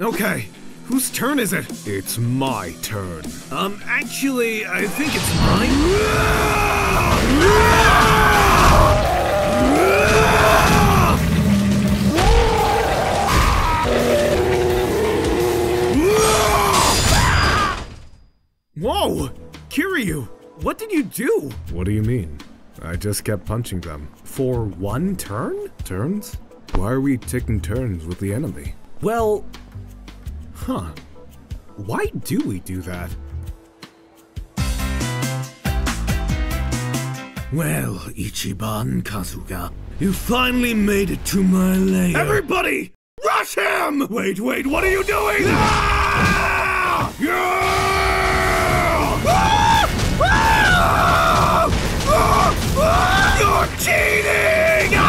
Okay, whose turn is it? It's my turn. Um, actually, I think it's mine. Whoa! Kiryu, what did you do? What do you mean? I just kept punching them. For one turn? Turns? Why are we taking turns with the enemy? Well, huh. Why do we do that? Well, Ichiban Kasuga, you finally made it to my lair. Everybody, rush him! Wait, wait, what are you doing? Ah! ah! ah! ah! You're cheating!